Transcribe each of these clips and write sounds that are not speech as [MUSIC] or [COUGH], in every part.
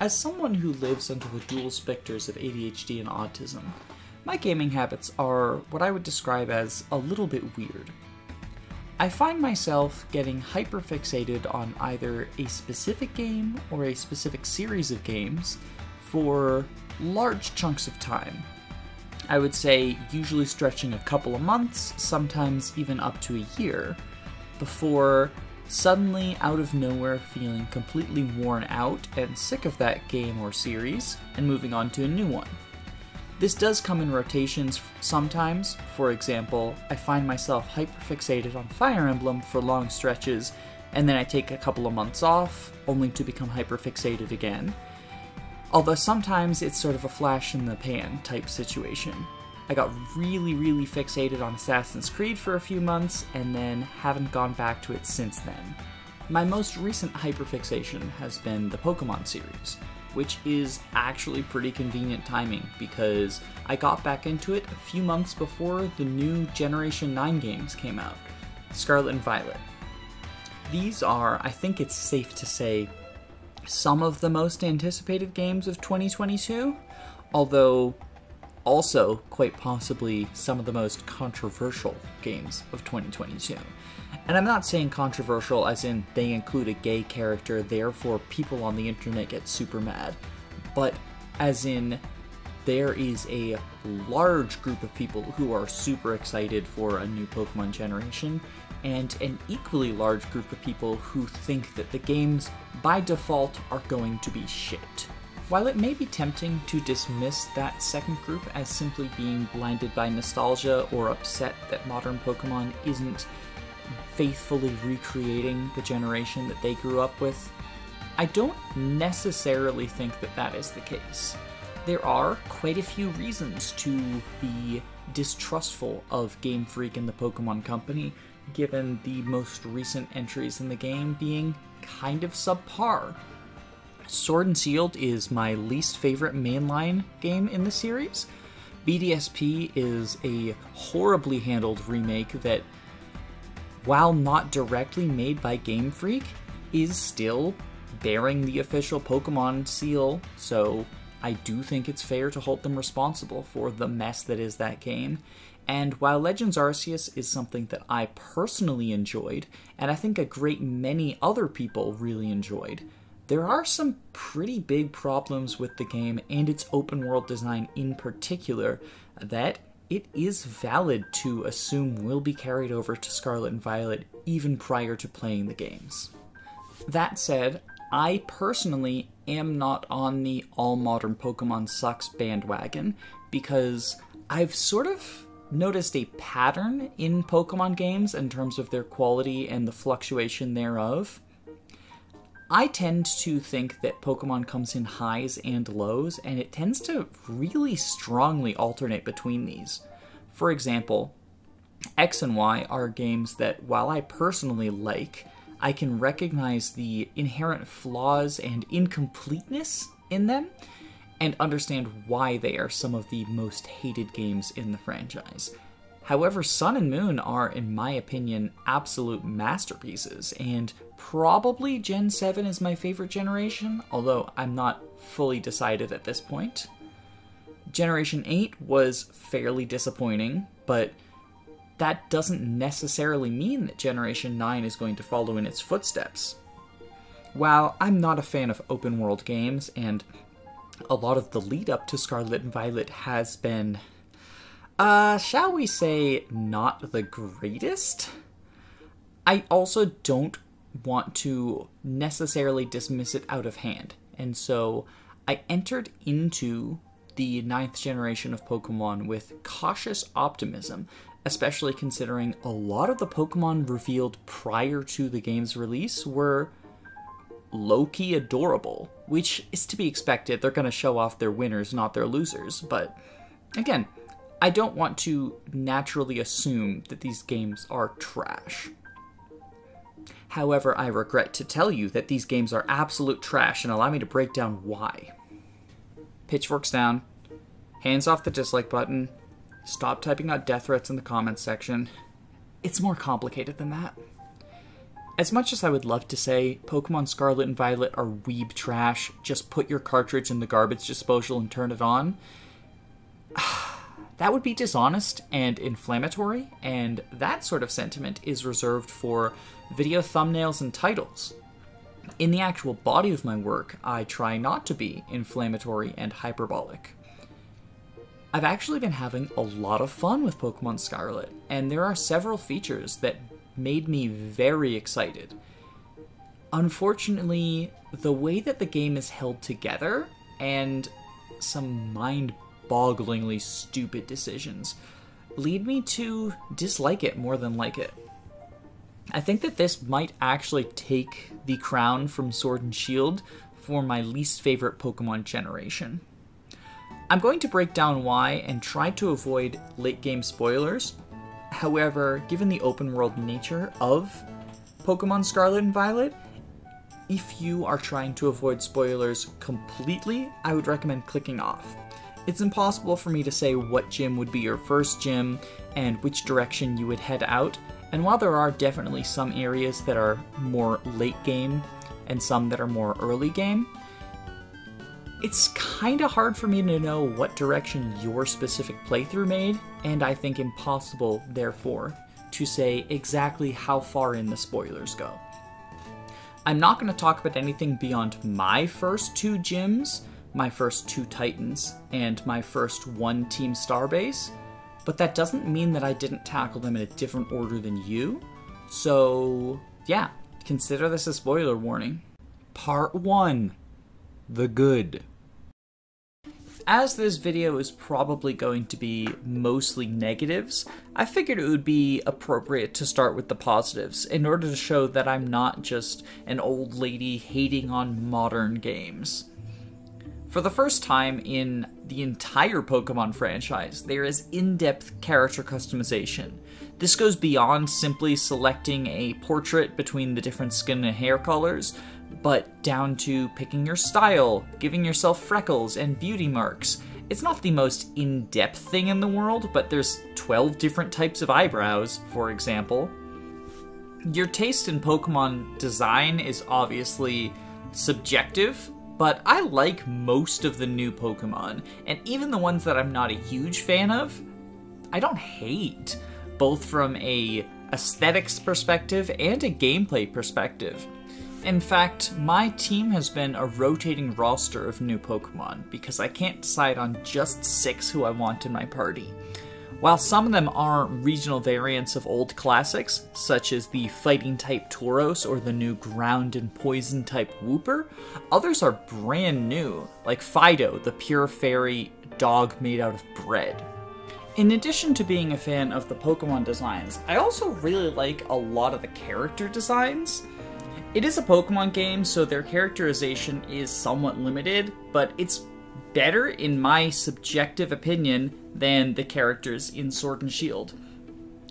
As someone who lives under the dual specters of ADHD and autism, my gaming habits are what I would describe as a little bit weird. I find myself getting hyperfixated on either a specific game or a specific series of games for large chunks of time. I would say usually stretching a couple of months, sometimes even up to a year, before suddenly out of nowhere feeling completely worn out and sick of that game or series and moving on to a new one. This does come in rotations sometimes. For example, I find myself hyperfixated on Fire Emblem for long stretches, and then I take a couple of months off, only to become hyperfixated again. Although sometimes it's sort of a flash in the pan type situation. I got really, really fixated on Assassin's Creed for a few months, and then haven't gone back to it since then. My most recent hyperfixation has been the Pokemon series which is actually pretty convenient timing because I got back into it a few months before the new Generation 9 games came out Scarlet and Violet. These are, I think it's safe to say, some of the most anticipated games of 2022, although also quite possibly some of the most controversial games of 2022. And I'm not saying controversial as in they include a gay character, therefore people on the internet get super mad, but as in there is a large group of people who are super excited for a new Pokemon generation, and an equally large group of people who think that the games, by default, are going to be shit. While it may be tempting to dismiss that second group as simply being blinded by nostalgia or upset that modern Pokemon isn't faithfully recreating the generation that they grew up with, I don't necessarily think that that is the case. There are quite a few reasons to be distrustful of Game Freak and the Pokemon Company, given the most recent entries in the game being kind of subpar. Sword and Shield is my least favorite mainline game in the series. BDSP is a horribly handled remake that, while not directly made by Game Freak, is still bearing the official Pokemon seal, so I do think it's fair to hold them responsible for the mess that is that game. And while Legends Arceus is something that I personally enjoyed, and I think a great many other people really enjoyed, there are some pretty big problems with the game and its open world design in particular that it is valid to assume will be carried over to Scarlet and Violet even prior to playing the games. That said, I personally am not on the all modern Pokemon sucks bandwagon because I've sort of noticed a pattern in Pokemon games in terms of their quality and the fluctuation thereof. I tend to think that Pokemon comes in highs and lows, and it tends to really strongly alternate between these. For example, X and Y are games that, while I personally like, I can recognize the inherent flaws and incompleteness in them and understand why they are some of the most hated games in the franchise. However, Sun and Moon are, in my opinion, absolute masterpieces, and probably Gen 7 is my favorite generation, although I'm not fully decided at this point. Generation 8 was fairly disappointing, but that doesn't necessarily mean that Generation 9 is going to follow in its footsteps. While I'm not a fan of open world games, and a lot of the lead up to Scarlet and Violet has been uh, shall we say, not the greatest? I also don't want to necessarily dismiss it out of hand. And so I entered into the ninth generation of Pokemon with cautious optimism, especially considering a lot of the Pokemon revealed prior to the game's release were low key adorable, which is to be expected. They're going to show off their winners, not their losers. But again, I don't want to naturally assume that these games are trash. However, I regret to tell you that these games are absolute trash and allow me to break down why. Pitchforks down, hands off the dislike button, stop typing out death threats in the comments section. It's more complicated than that. As much as I would love to say Pokemon Scarlet and Violet are weeb trash, just put your cartridge in the garbage disposal and turn it on, [SIGHS] that would be dishonest and inflammatory, and that sort of sentiment is reserved for video thumbnails and titles. In the actual body of my work, I try not to be inflammatory and hyperbolic. I've actually been having a lot of fun with Pokemon Scarlet, and there are several features that made me very excited. Unfortunately, the way that the game is held together and some mind bogglingly stupid decisions lead me to dislike it more than like it. I think that this might actually take the crown from Sword and Shield for my least favorite Pokemon generation. I'm going to break down why and try to avoid late game spoilers. However, given the open world nature of Pokemon Scarlet and Violet, if you are trying to avoid spoilers completely, I would recommend clicking off. It's impossible for me to say what gym would be your first gym and which direction you would head out, and while there are definitely some areas that are more late game and some that are more early game, it's kind of hard for me to know what direction your specific playthrough made, and I think impossible, therefore, to say exactly how far in the spoilers go. I'm not going to talk about anything beyond my first two gyms, my first two Titans, and my first one Team Starbase, but that doesn't mean that I didn't tackle them in a different order than you. So, yeah, consider this a spoiler warning. Part 1 The Good. As this video is probably going to be mostly negatives, I figured it would be appropriate to start with the positives in order to show that I'm not just an old lady hating on modern games. For the first time in the entire Pokemon franchise, there is in depth character customization. This goes beyond simply selecting a portrait between the different skin and hair colors, but down to picking your style, giving yourself freckles and beauty marks. It's not the most in depth thing in the world, but there's 12 different types of eyebrows, for example. Your taste in Pokemon design is obviously subjective, but I like most of the new Pokemon, and even the ones that I'm not a huge fan of, I don't hate, both from a aesthetics perspective and a gameplay perspective. In fact, my team has been a rotating roster of new Pokemon because I can't decide on just six who I want in my party. While some of them are regional variants of old classics, such as the fighting type Tauros or the new ground and poison type Wooper, others are brand new, like Fidough, the pure fairy dog made out of bread. In addition to being a fan of the Pokemon designs, I also really like a lot of the character designs. It is a Pokemon game, so their characterization is somewhat limited, but it's better, in my subjective opinion, than the characters in Sword and Shield.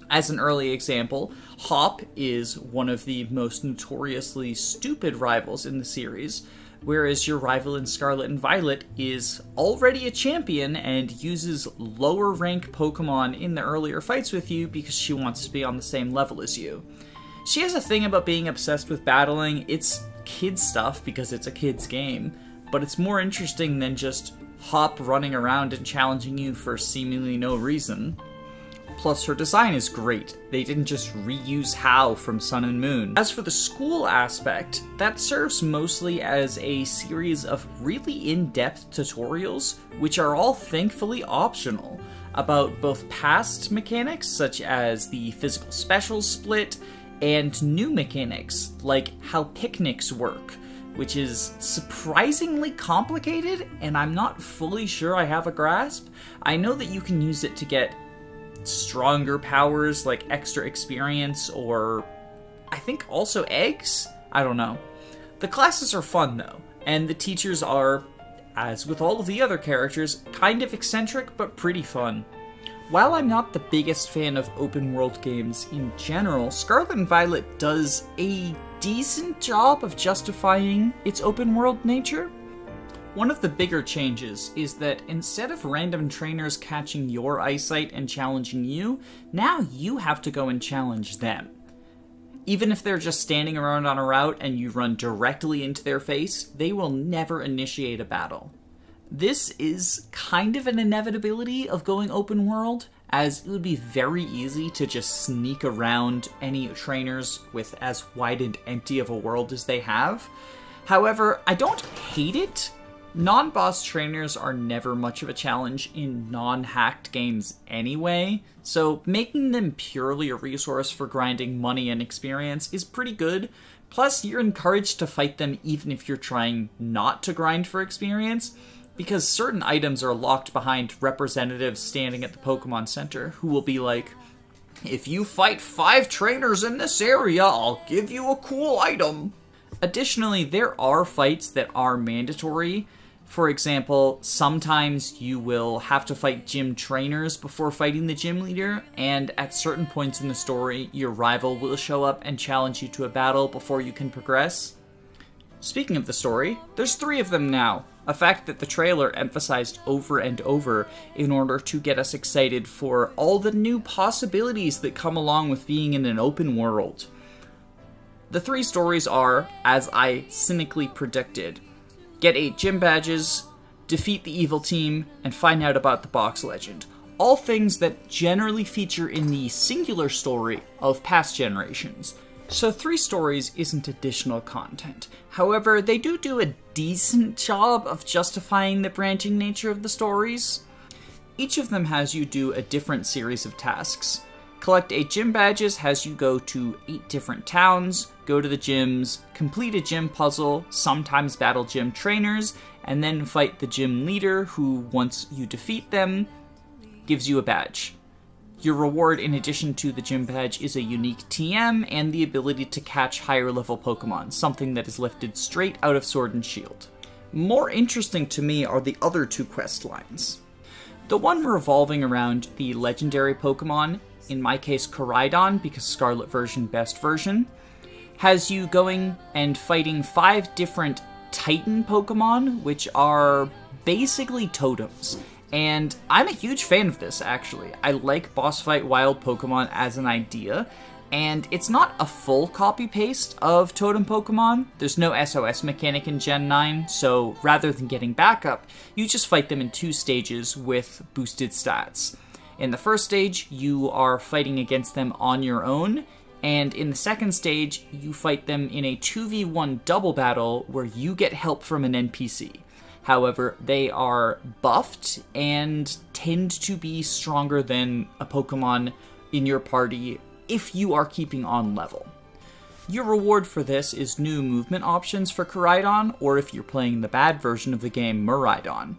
As an early example, Hop is one of the most notoriously stupid rivals in the series, whereas your rival in Scarlet and Violet is already a champion and uses lower rank Pokemon in the earlier fights with you because she wants to be on the same level as you. She has a thing about being obsessed with battling. It's kid stuff because it's a kid's game, but it's more interesting than just Hop running around and challenging you for seemingly no reason. Plus, her design is great. They didn't just reuse Hau from Sun and Moon. As for the school aspect, that serves mostly as a series of really in-depth tutorials, which are all thankfully optional, about both past mechanics, such as the physical special split, and new mechanics, like how picnics work, which is surprisingly complicated, and I'm not fully sure I have a grasp. I know that you can use it to get stronger powers, like extra experience, or I think also eggs? I don't know. The classes are fun though, and the teachers are, as with all of the other characters, kind of eccentric but pretty fun. While I'm not the biggest fan of open world games in general, Scarlet and Violet does a decent job of justifying its open world nature. One of the bigger changes is that instead of random trainers catching your eyesight and challenging you, now you have to go and challenge them. Even if they're just standing around on a route and you run directly into their face, they will never initiate a battle. This is kind of an inevitability of going open world, as it would be very easy to just sneak around any trainers with as wide and empty of a world as they have. However, I don't hate it. Non boss trainers are never much of a challenge in non hacked games anyway, so making them purely a resource for grinding money and experience is pretty good. Plus, you're encouraged to fight them even if you're trying not to grind for experience because certain items are locked behind representatives standing at the Pokemon Center who will be like, if you fight five trainers in this area, I'll give you a cool item. Additionally, there are fights that are mandatory. For example, sometimes you will have to fight gym trainers before fighting the gym leader, and at certain points in the story, your rival will show up and challenge you to a battle before you can progress. Speaking of the story, there's three of them now, a fact that the trailer emphasized over and over in order to get us excited for all the new possibilities that come along with being in an open world. The three stories are, as I cynically predicted get eight gym badges, defeat the evil team, and find out about the box legend. All things that generally feature in the singular story of past generations. So, three stories isn't additional content. However, they do do a decent job of justifying the branching nature of the stories. Each of them has you do a different series of tasks. Collect 8 gym badges has you go to 8 different towns, go to the gyms, complete a gym puzzle, sometimes battle gym trainers, and then fight the gym leader who, once you defeat them, gives you a badge. Your reward, in addition to the gym badge, is a unique TM and the ability to catch higher level Pokemon, something that is lifted straight out of Sword and Shield. More interesting to me are the other two quest lines. The one revolving around the legendary Pokemon, in my case Koraidon, because Scarlet version, best version, has you going and fighting five different Titan Pokemon, which are basically totems. And I'm a huge fan of this, actually. I like boss fight wild Pokemon as an idea, and it's not a full copy paste of Totem Pokemon. There's no SOS mechanic in Gen 9, so rather than getting backup, you just fight them in two stages with boosted stats. In the first stage, you are fighting against them on your own, and in the second stage, you fight them in a 2v1 double battle where you get help from an NPC. However, they are buffed and tend to be stronger than a Pokemon in your party if you are keeping on level. Your reward for this is new movement options for Koraidon, or if you're playing the bad version of the game, Miraidon.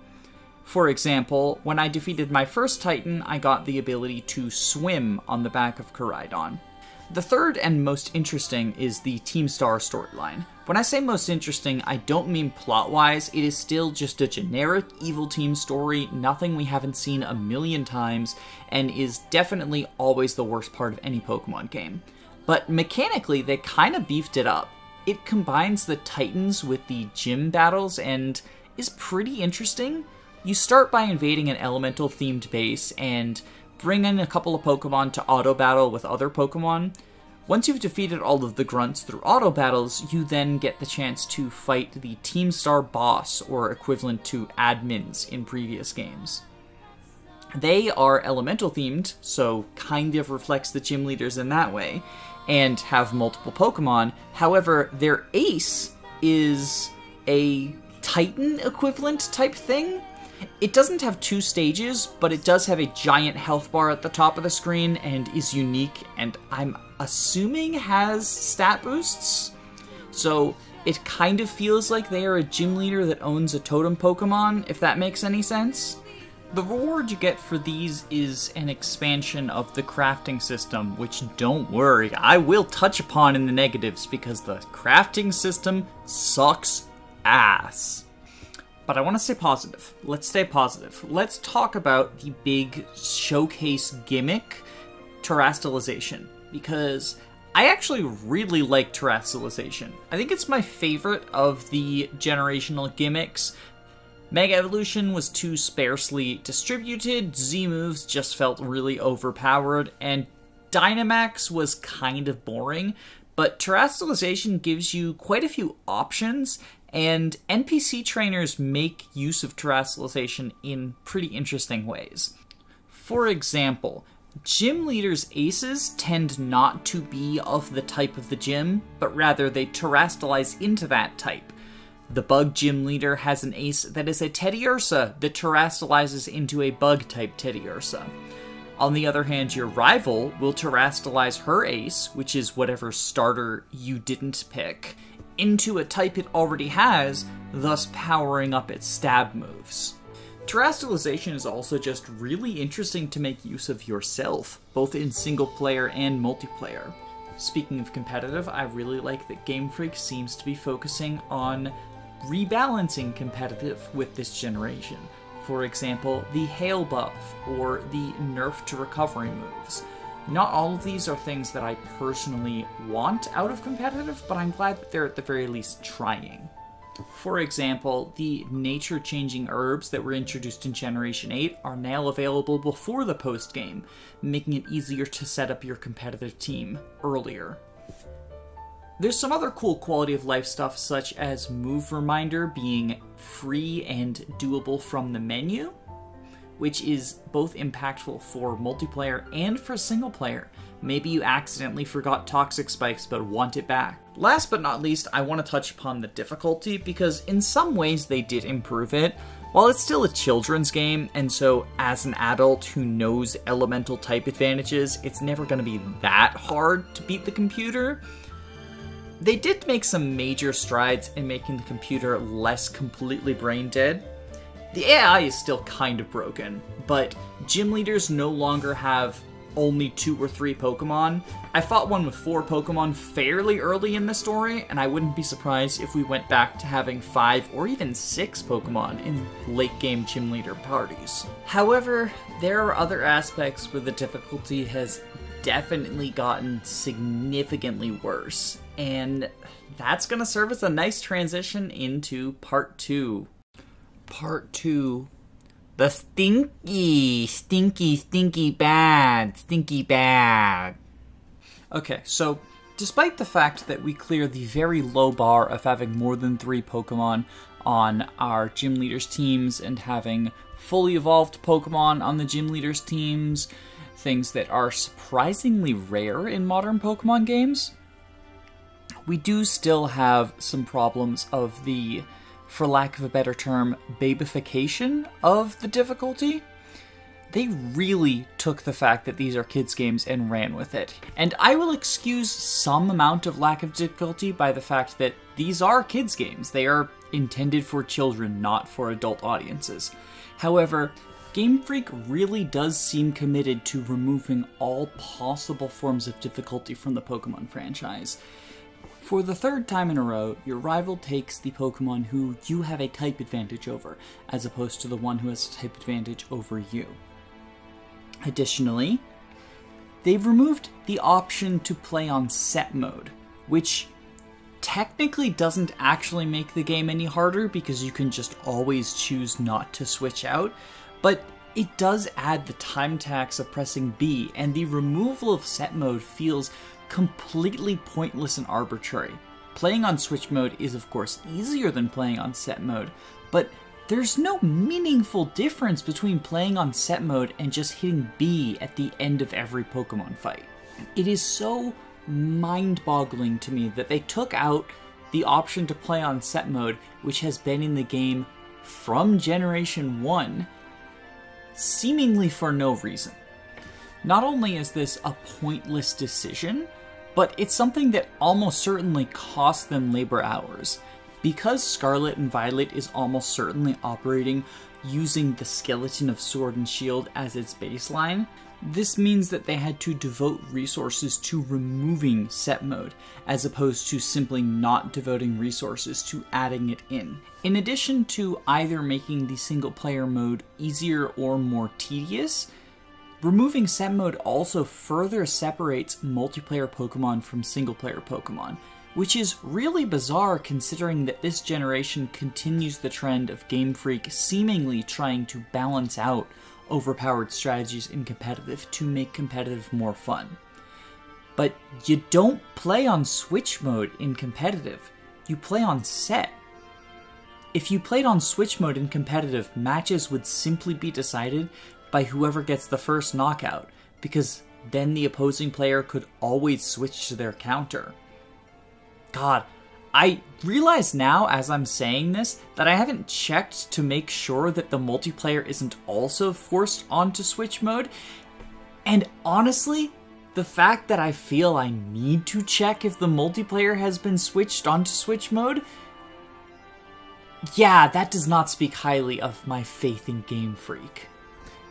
For example, when I defeated my first Titan, I got the ability to swim on the back of Koraidon. The third and most interesting is the Team Star storyline. When I say most interesting, I don't mean plot wise, it is still just a generic evil team story, nothing we haven't seen a million times, and is definitely always the worst part of any Pokemon game. But mechanically, they kind of beefed it up. It combines the Titans with the gym battles and is pretty interesting. You start by invading an elemental themed base and bring in a couple of Pokemon to auto battle with other Pokemon. Once you've defeated all of the grunts through auto battles, you then get the chance to fight the Team Star boss, or equivalent to admins in previous games. They are elemental themed, so kind of reflects the gym leaders in that way, and have multiple Pokemon. However, their ace is a Titan equivalent type thing, it doesn't have two stages, but it does have a giant health bar at the top of the screen and is unique, and I'm assuming has stat boosts. So it kind of feels like they are a gym leader that owns a totem Pokemon, if that makes any sense. The reward you get for these is an expansion of the crafting system, which don't worry, I will touch upon in the negatives because the crafting system sucks ass. But I want to stay positive. Let's stay positive. Let's talk about the big showcase gimmick, terastallization, because I actually really like terastallization. I think it's my favorite of the generational gimmicks. Mega Evolution was too sparsely distributed, Z moves just felt really overpowered, and Dynamax was kind of boring, but terastallization gives you quite a few options, and NPC trainers make use of terastallization in pretty interesting ways. For example, Gym leaders' aces tend not to be of the type of the gym, but rather they terastallize into that type. The bug gym leader has an ace that is a Teddiursa that terastallizes into a bug type Teddiursa. On the other hand, your rival will terastallize her ace, which is whatever starter you didn't pick, into a type it already has, thus powering up its stab moves. Terastallization is also just really interesting to make use of yourself, both in single player and multiplayer. Speaking of competitive, I really like that Game Freak seems to be focusing on rebalancing competitive with this generation. For example, the Hail buff or the Nerf to recovery moves. Not all of these are things that I personally want out of competitive, but I'm glad that they're at the very least trying. For example, the nature changing herbs that were introduced in Generation 8 are now available before the post game, making it easier to set up your competitive team earlier. There's some other cool quality of life stuff, such as Move Reminder being free and doable from the menu, which is both impactful for multiplayer and for single player. Maybe you accidentally forgot Toxic Spikes but want it back. Last but not least, I want to touch upon the difficulty because in some ways they did improve it. While it's still a children's game, and so as an adult who knows elemental type advantages, it's never going to be that hard to beat the computer. They did make some major strides in making the computer less completely brain dead. The AI is still kind of broken, but gym leaders no longer have only two or three Pokemon. I fought one with four Pokemon fairly early in the story, and I wouldn't be surprised if we went back to having five or even six Pokemon in late game gym leader parties. However, there are other aspects where the difficulty has definitely gotten significantly worse, and that's going to serve as a nice transition into part two. Part two the stinky, stinky, stinky bad, stinky bad. Okay, so despite the fact that we clear the very low bar of having more than three Pokemon on our gym leaders teams and having fully evolved Pokemon on the gym leaders teams, things that are surprisingly rare in modern Pokemon games, we do still have some problems of the for lack of a better term, babification of the difficulty. They really took the fact that these are kids' games and ran with it. And I will excuse some amount of lack of difficulty by the fact that these are kids' games. They are intended for children, not for adult audiences. However, Game Freak really does seem committed to removing all possible forms of difficulty from the Pokemon franchise. For the third time in a row, your rival takes the Pokemon who you have a type advantage over, as opposed to the one who has a type advantage over you. Additionally, they've removed the option to play on set mode, which technically doesn't actually make the game any harder because you can just always choose not to switch out, but it does add the time tax of pressing B, and the removal of set mode feels completely pointless and arbitrary. Playing on Switch mode is, of course, easier than playing on set mode, but there's no meaningful difference between playing on set mode and just hitting B at the end of every Pokemon fight. It is so mind boggling to me that they took out the option to play on set mode, which has been in the game from Generation 1, seemingly for no reason. Not only is this a pointless decision, but it's something that almost certainly costs them labor hours. Because Scarlet and Violet is almost certainly operating using the skeleton of Sword and Shield as its baseline, this means that they had to devote resources to removing set mode, as opposed to simply not devoting resources to adding it in. In addition to either making the single player mode easier or more tedious, Removing set mode also further separates multiplayer Pokemon from single player Pokemon, which is really bizarre considering that this generation continues the trend of Game Freak seemingly trying to balance out overpowered strategies in competitive to make competitive more fun. but you don't play on Switch mode in competitive, you play on set. If you played on Switch mode in competitive, matches would simply be decided by whoever gets the first knockout, because then the opposing player could always switch to their counter. God, I realize now as I'm saying this that I haven't checked to make sure that the multiplayer isn't also forced onto Switch mode. And honestly, the fact that I feel I need to check if the multiplayer has been switched onto Switch mode, yeah, that does not speak highly of my faith in Game Freak.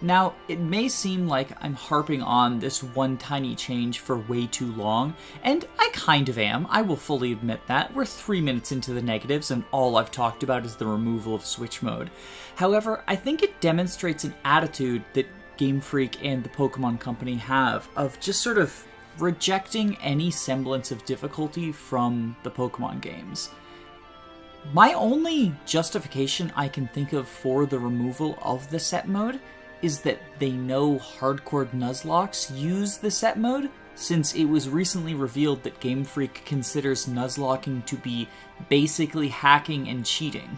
Now, it may seem like I'm harping on this one tiny change for way too long, and I kind of am, I will fully admit that. We're three minutes into the negatives, and all I've talked about is the removal of Switch mode. However, I think it demonstrates an attitude that Game Freak and the Pokemon Company have of just sort of rejecting any semblance of difficulty from the Pokemon games. My only justification I can think of for the removal of the set mode is that they know hardcore Nuzlocks use the set mode, since it was recently revealed that Game Freak considers Nuzlocking to be basically hacking and cheating.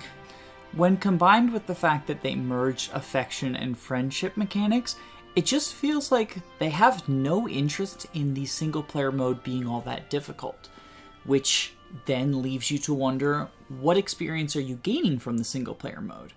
When combined with the fact that they merge affection and friendship mechanics, it just feels like they have no interest in the single player mode being all that difficult, which then leaves you to wonder what experience are you gaining from the single player mode?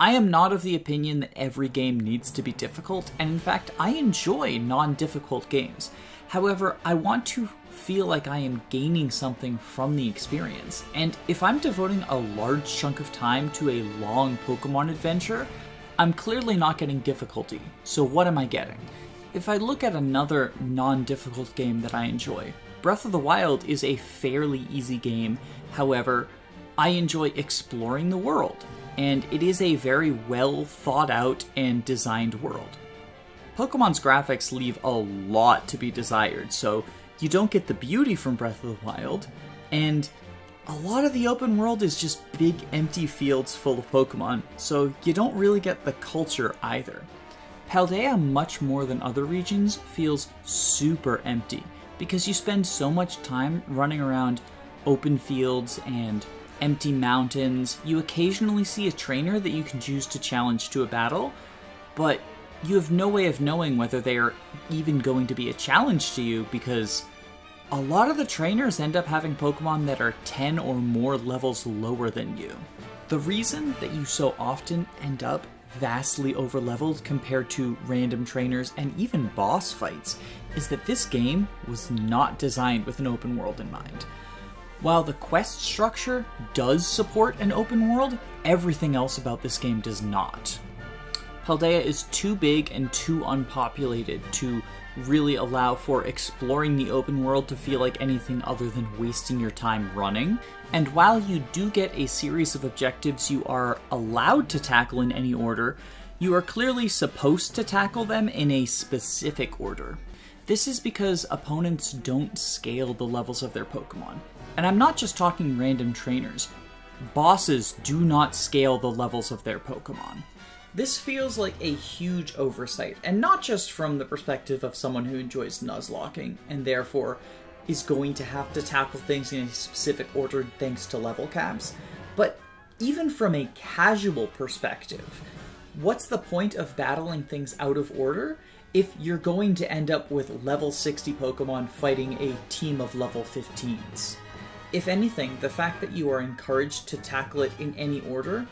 I am not of the opinion that every game needs to be difficult, and in fact, I enjoy non difficult games. However, I want to feel like I am gaining something from the experience, and if I'm devoting a large chunk of time to a long Pokemon adventure, I'm clearly not getting difficulty, so what am I getting? If I look at another non difficult game that I enjoy, Breath of the Wild is a fairly easy game, however, I enjoy exploring the world and it is a very well thought out and designed world. Pokemon's graphics leave a lot to be desired, so you don't get the beauty from Breath of the Wild, and a lot of the open world is just big empty fields full of Pokemon, so you don't really get the culture either. Paldea, much more than other regions, feels super empty because you spend so much time running around open fields and empty mountains. You occasionally see a trainer that you can choose to challenge to a battle, but you have no way of knowing whether they are even going to be a challenge to you because a lot of the trainers end up having Pokemon that are 10 or more levels lower than you. The reason that you so often end up vastly overleveled compared to random trainers and even boss fights is that this game was not designed with an open world in mind. While the quest structure does support an open world, everything else about this game does not. Paldea is too big and too unpopulated to really allow for exploring the open world to feel like anything other than wasting your time running. And while you do get a series of objectives you are allowed to tackle in any order, you are clearly supposed to tackle them in a specific order. This is because opponents don't scale the levels of their Pokemon. And I'm not just talking random trainers. Bosses do not scale the levels of their Pokemon. This feels like a huge oversight, and not just from the perspective of someone who enjoys Nuzlocking and therefore is going to have to tackle things in a specific order thanks to level caps, but even from a casual perspective. What's the point of battling things out of order if you're going to end up with level 60 Pokemon fighting a team of level 15s? If anything, the fact that you are encouraged to tackle it in any order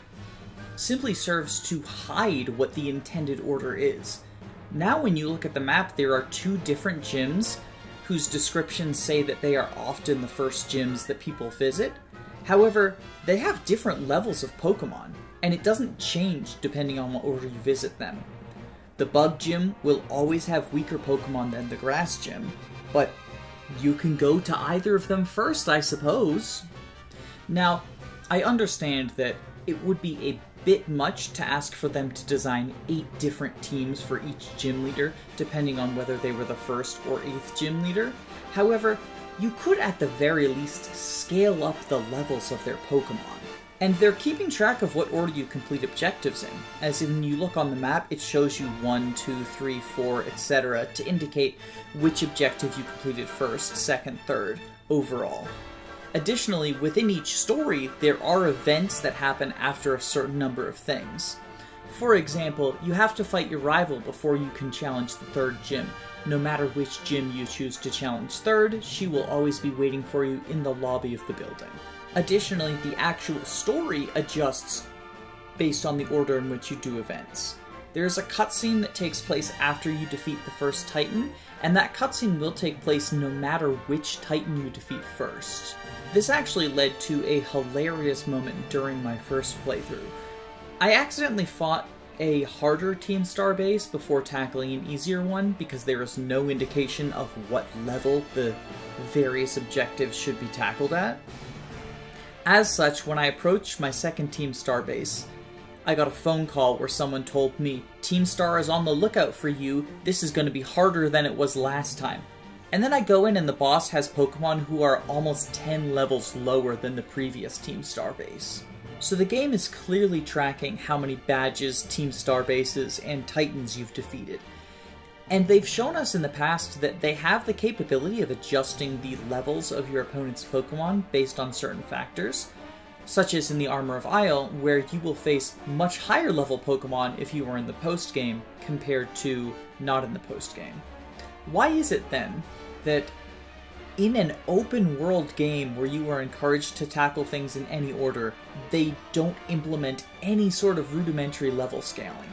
simply serves to hide what the intended order is. Now, when you look at the map, there are two different gyms whose descriptions say that they are often the first gyms that people visit. However, they have different levels of Pokemon, and it doesn't change depending on what order you visit them. The Bug Gym will always have weaker Pokemon than the Grass Gym, but you can go to either of them first, I suppose. Now, I understand that it would be a bit much to ask for them to design eight different teams for each gym leader, depending on whether they were the first or eighth gym leader. However, you could at the very least scale up the levels of their Pokemon. And they're keeping track of what order you complete objectives in, as when you look on the map, it shows you 1, 2, 3, 4, etc., to indicate which objective you completed first, second, third, overall. Additionally, within each story, there are events that happen after a certain number of things. For example, you have to fight your rival before you can challenge the third gym. No matter which gym you choose to challenge third, she will always be waiting for you in the lobby of the building. Additionally, the actual story adjusts based on the order in which you do events. There is a cutscene that takes place after you defeat the first Titan, and that cutscene will take place no matter which Titan you defeat first. This actually led to a hilarious moment during my first playthrough. I accidentally fought a harder Team Star base before tackling an easier one because there is no indication of what level the various objectives should be tackled at. As such, when I approached my second Team Star base, I got a phone call where someone told me, Team Star is on the lookout for you, this is going to be harder than it was last time. And then I go in and the boss has Pokemon who are almost 10 levels lower than the previous Team Star base. So the game is clearly tracking how many badges, Team Star bases, and Titans you've defeated. And they've shown us in the past that they have the capability of adjusting the levels of your opponent's Pokemon based on certain factors, such as in the Armor of Isle, where you will face much higher level Pokemon if you are in the post game compared to not in the post game. Why is it then that in an open world game where you are encouraged to tackle things in any order, they don't implement any sort of rudimentary level scaling?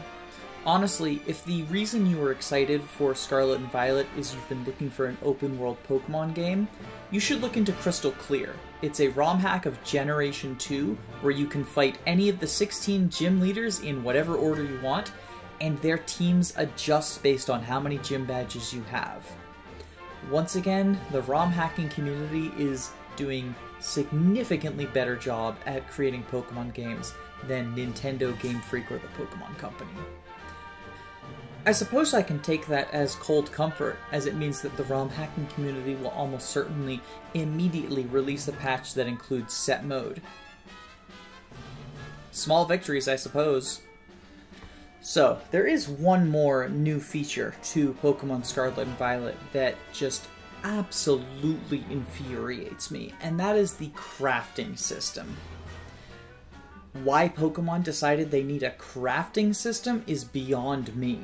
Honestly, if the reason you were excited for Scarlet and Violet is you've been looking for an open world Pokemon game, you should look into Crystal Clear. It's a ROM hack of Generation 2 where you can fight any of the 16 gym leaders in whatever order you want, and their teams adjust based on how many gym badges you have. Once again, the ROM hacking community is doing significantly better job at creating Pokemon games than Nintendo Game Freak or the Pokemon Company. I suppose I can take that as cold comfort, as it means that the ROM hacking community will almost certainly immediately release a patch that includes set mode. Small victories, I suppose. So, there is one more new feature to Pokemon Scarlet and Violet that just absolutely infuriates me, and that is the crafting system. Why Pokemon decided they need a crafting system is beyond me.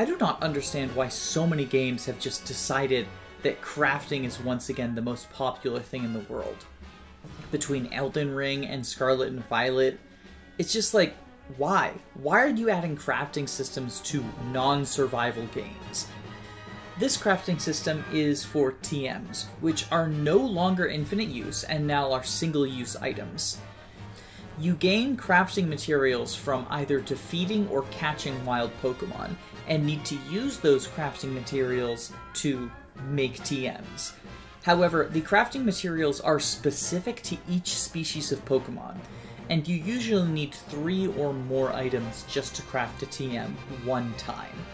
I do not understand why so many games have just decided that crafting is once again the most popular thing in the world. Between Elden Ring and Scarlet and Violet, it's just like, why? Why are you adding crafting systems to non survival games? This crafting system is for TMs, which are no longer infinite use and now are single use items. You gain crafting materials from either defeating or catching wild Pokemon, and need to use those crafting materials to make TMs. However, the crafting materials are specific to each species of Pokemon, and you usually need three or more items just to craft a TM one time.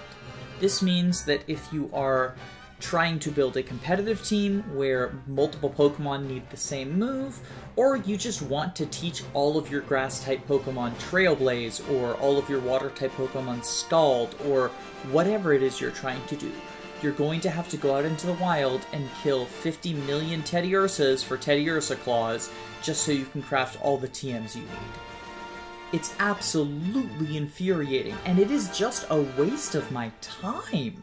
This means that if you are trying to build a competitive team where multiple Pokemon need the same move, or you just want to teach all of your grass type Pokemon Trailblaze, or all of your water type Pokemon Scald, or whatever it is you're trying to do. You're going to have to go out into the wild and kill 50 million Teddiursas for Teddiursa claws just so you can craft all the TMs you need. It's absolutely infuriating, and it is just a waste of my time.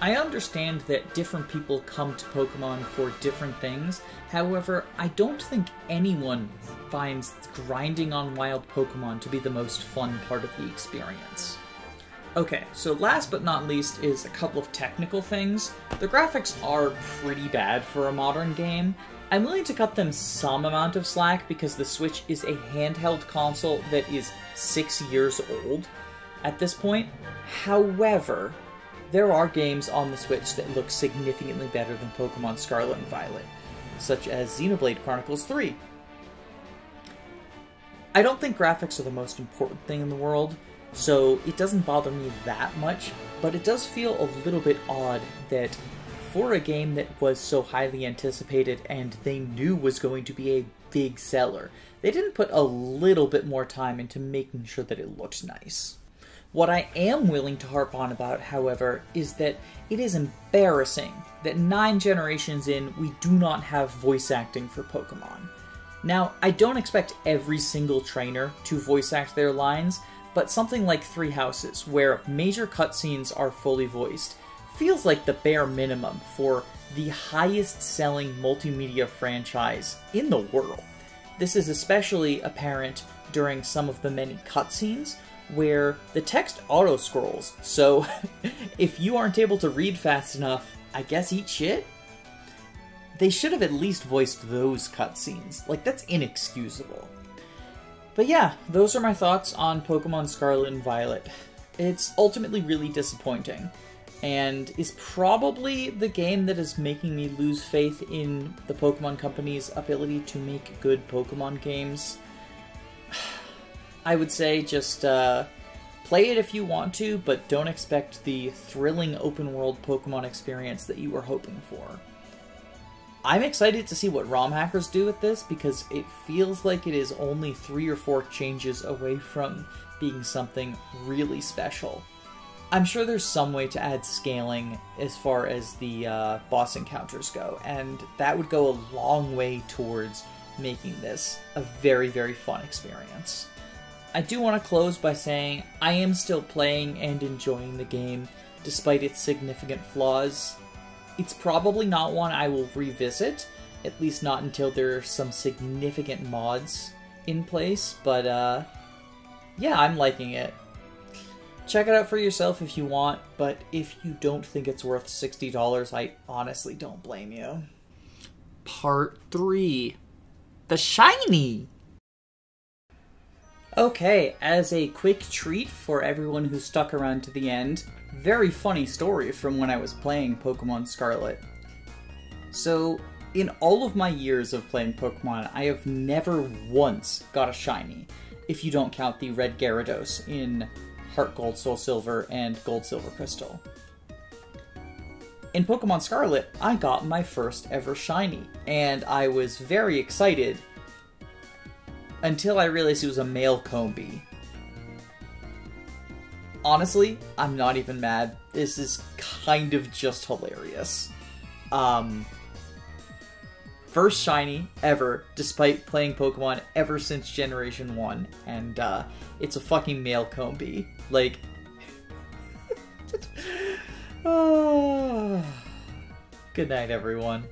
I understand that different people come to Pokemon for different things, however, I don't think anyone finds grinding on wild Pokemon to be the most fun part of the experience. Okay, so last but not least is a couple of technical things. The graphics are pretty bad for a modern game. I'm willing to cut them some amount of slack because the Switch is a handheld console that is six years old at this point. However, there are games on the Switch that look significantly better than Pokemon Scarlet and Violet, such as Xenoblade Chronicles 3. I don't think graphics are the most important thing in the world, so it doesn't bother me that much, but it does feel a little bit odd that for a game that was so highly anticipated and they knew was going to be a big seller. They didn't put a little bit more time into making sure that it looked nice. What I am willing to harp on about, however, is that it is embarrassing that nine generations in, we do not have voice acting for Pokemon. Now, I don't expect every single trainer to voice act their lines, but something like Three Houses, where major cutscenes are fully voiced, feels like the bare minimum for the highest selling multimedia franchise in the world. This is especially apparent during some of the many cutscenes where the text auto scrolls. So [LAUGHS] if you aren't able to read fast enough, I guess eat shit? They should have at least voiced those cutscenes. Like, that's inexcusable. But yeah, those are my thoughts on Pokemon Scarlet and Violet. It's ultimately really disappointing, and is probably the game that is making me lose faith in the Pokemon Company's ability to make good Pokemon games. [SIGHS] I would say just uh, play it if you want to, but don't expect the thrilling open world Pokemon experience that you were hoping for. I'm excited to see what ROM hackers do with this because it feels like it is only three or four changes away from being something really special. I'm sure there's some way to add scaling as far as the uh, boss encounters go, and that would go a long way towards making this a very, very fun experience. I do want to close by saying I am still playing and enjoying the game, despite its significant flaws. It's probably not one I will revisit, at least not until there are some significant mods in place, but uh, yeah, I'm liking it. Check it out for yourself if you want, but if you don't think it's worth $60, I honestly don't blame you. Part 3 The Shiny! Okay, as a quick treat for everyone who stuck around to the end, very funny story from when I was playing Pokemon Scarlet. So, in all of my years of playing Pokemon, I have never once got a shiny, if you don't count the red Gyarados in Heart Gold, Soul Silver, and Gold Silver Crystal. In Pokemon Scarlet, I got my first ever shiny, and I was very excited until I realized it was a male Combee. Honestly, I'm not even mad. This is kind of just hilarious. Um, first shiny ever, despite playing Pokemon ever since Generation 1, and uh, it's a fucking male Combee. Like, oh. [LAUGHS] good night, everyone.